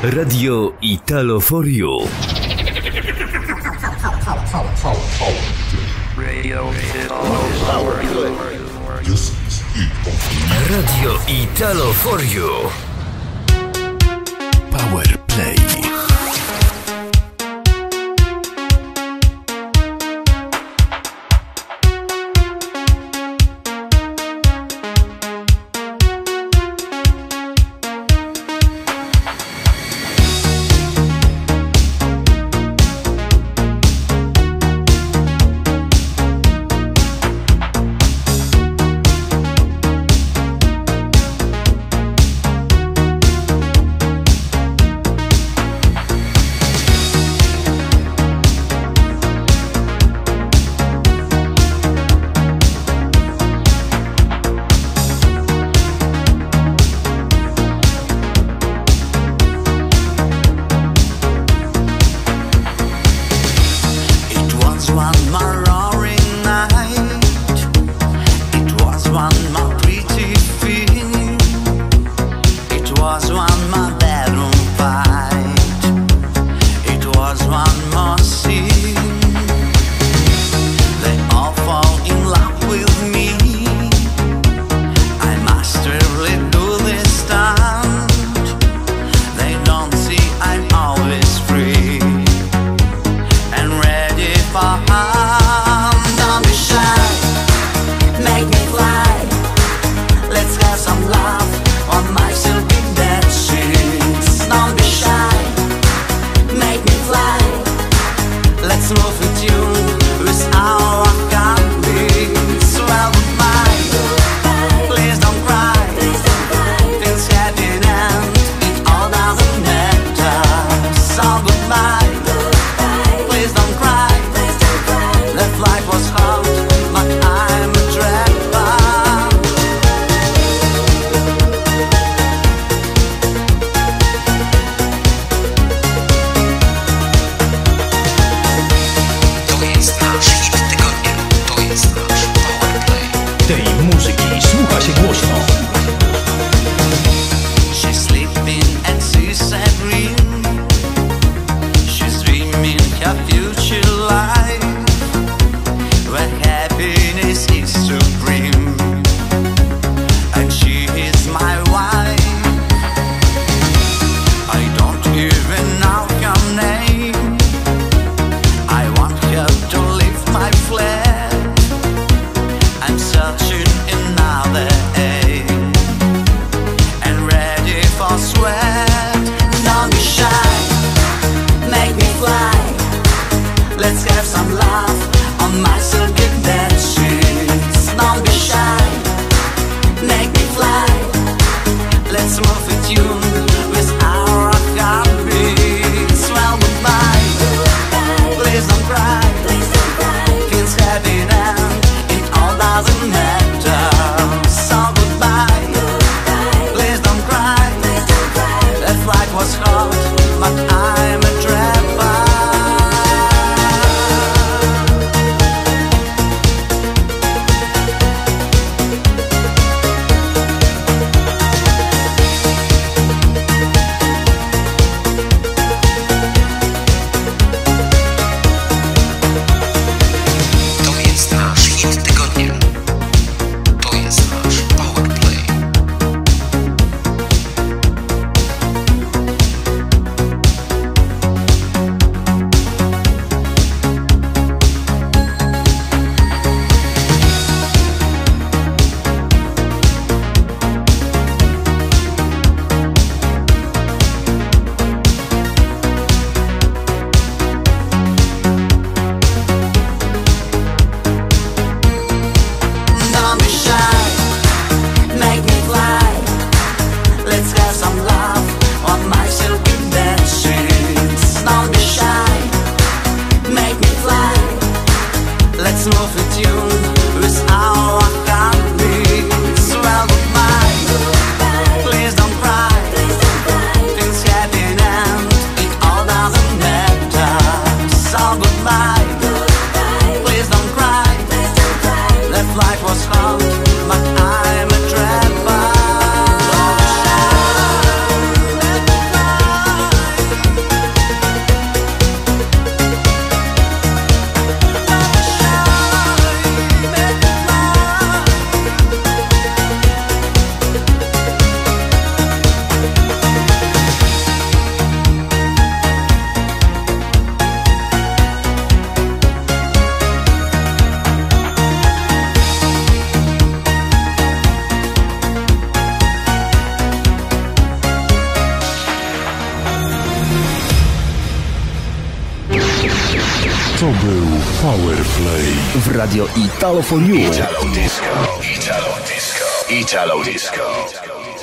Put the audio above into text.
Radio Italo for You. Radio Italo for You. Power Play. my For with you was out. 这一幕 To był Powerplay w Radio Italo. Italo Disco. Italo Disco. Italo Disco.